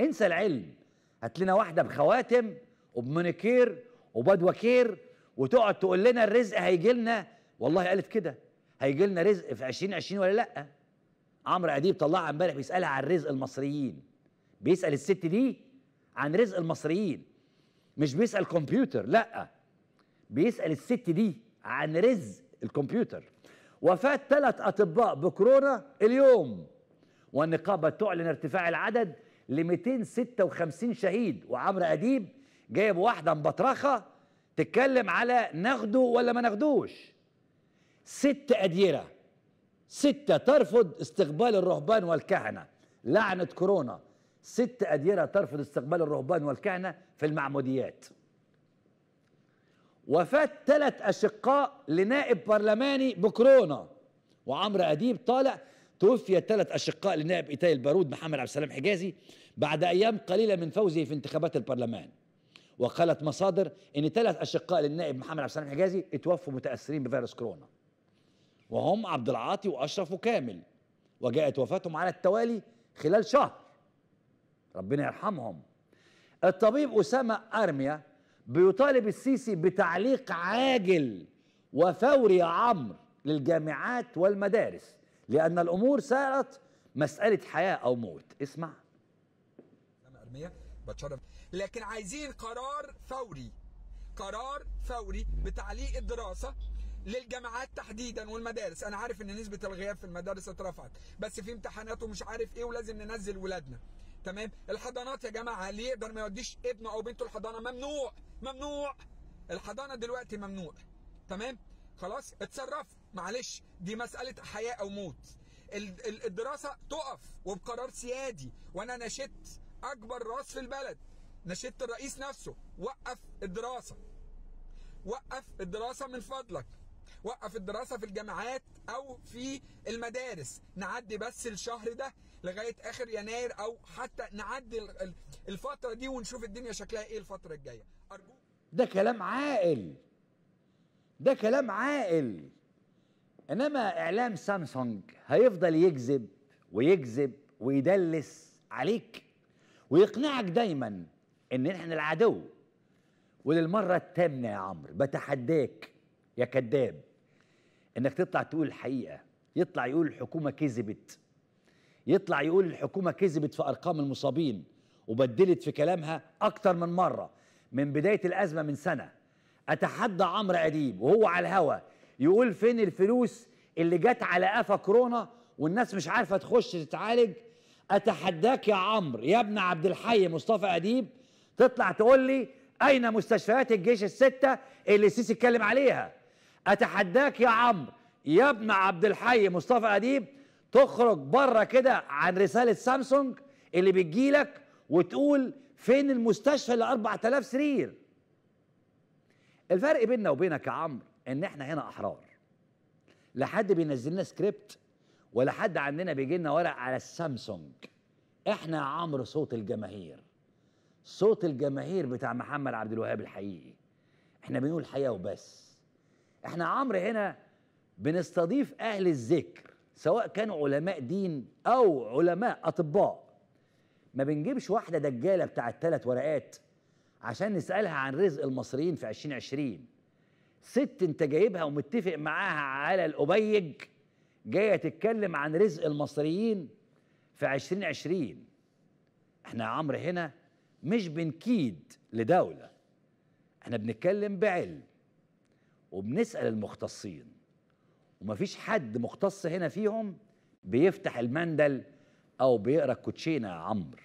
انسى العلم. هات لنا واحدة بخواتم وبمونيكير وبدوكير وتقعد تقول لنا الرزق هيجي لنا. والله قالت كده. هيجي لنا رزق في 2020 ولا لأ؟ عمرو أديب طلعها امبارح بيسألها عن رزق المصريين. بيسأل الست دي عن رزق المصريين. مش بيسأل كمبيوتر لأ. بيسأل الست دي عن رزق الكمبيوتر. وفاه ثلاث أطباء بكورونا اليوم. والنقابة تعلن ارتفاع العدد ل 256 شهيد. وعمرو أديب جايب واحدة مبطرخة تتكلم على ناخده ولا ما ناخدوش. ست أديرة. ستة ترفض استقبال الرهبان والكهنة. لعنة كورونا. ست أديرة ترفض استقبال الرهبان والكهنة في المعموديات. وفاة ثلاث أشقاء لنائب برلماني بكورونا. وعمرو أديب طالع توفي ثلاث أشقاء لنائب إيتاي البارود محمد عبد السلام حجازي بعد أيام قليلة من فوزه في انتخابات البرلمان. وقالت مصادر أن ثلاث أشقاء للنائب محمد عبد السلام حجازي اتوفوا متأثرين بفيروس كورونا. وهم عبد العاطي وأشرف وكامل. وجاءت وفاتهم على التوالي خلال شهر. ربنا يرحمهم. الطبيب أسامة أرميا بيطالب السيسي بتعليق عاجل وفوري يا عمرو للجامعات والمدارس. لأن الأمور صارت مسألة حياة أو موت. اسمع. أنا أرميا بتشرف. لكن عايزين قرار فوري. قرار فوري بتعليق الدراسة للجامعات تحديدا والمدارس. أنا عارف إن نسبة الغياب في المدارس اترفعت بس في امتحانات ومش عارف إيه ولازم ننزل ولادنا. تمام؟ الحضانات يا جماعة اللي يقدر ما يوديش ابنه أو بنته الحضانة. ممنوع! ممنوع! الحضانة دلوقتي ممنوع. تمام؟ خلاص؟ اتصرفوا معلش دي مسألة حياة أو موت. ال- ال- الدراسة تقف وبقرار سيادي وأنا نشدت أكبر رأس في البلد. نشدت الرئيس نفسه. وقف الدراسة. وقف الدراسة من فضلك. وقف الدراسة في الجامعات أو في المدارس. نعدي بس الشهر ده لغاية آخر يناير أو حتى نعدي ال- ال- الفترة دي ونشوف الدنيا شكلها إيه الفترة الجاية. أرجوك ده كلام عاقل. ده كلام عاقل. إنما إعلام سامسونج هيفضل يكذب ويكذب ويدلس عليك ويقنعك دايما إن إحنا العدو. وللمرة الثامنة يا عمرو بتحداك يا كذاب إنك تطلع تقول الحقيقة يطلع يقول الحكومة كذبت يطلع يقول الحكومة كذبت في أرقام المصابين وبدلت في كلامها أكتر من مرة. من بداية الأزمة من سنة أتحدى عمرو أديب وهو على الهوا يقول فين الفلوس اللي جت على قفا كورونا والناس مش عارفة تخش تتعالج؟ أتحداك يا عمرو يا ابن عبد الحي مصطفى أديب تطلع تقول لي أين مستشفيات الجيش الستة اللي السيسي اتكلم عليها؟ أتحداك يا عمرو يا ابن عبد الحي مصطفى أديب تخرج بره كده عن رسالة سامسونج اللي بتجيلك وتقول فين المستشفى اللي 4000 سرير؟ الفرق بيننا وبينك يا عمرو إن إحنا هنا أحرار. لا حد بينزل لنا سكريبت ولا حد عندنا بيجي لنا ورق على السامسونج. إحنا يا عمرو صوت الجماهير. صوت الجماهير بتاع محمد عبد الوهاب الحقيقي. إحنا بنقول الحقيقة وبس. إحنا عمرو هنا بنستضيف أهل الذكر سواء كانوا علماء دين أو علماء أطباء. ما بنجيبش واحدة دجالة بتاعت ثلاث ورقات عشان نسألها عن رزق المصريين في 2020 ست انت جايبها ومتفق معاها على الأبيج جاية تتكلم عن رزق المصريين في 2020 إحنا يا عمرو هنا مش بنكيد لدولة إحنا بنتكلم بعلم وبنسأل المختصين. ومفيش حد مختص هنا فيهم بيفتح المندل أو بيقرأ الكوتشينة يا عمرو.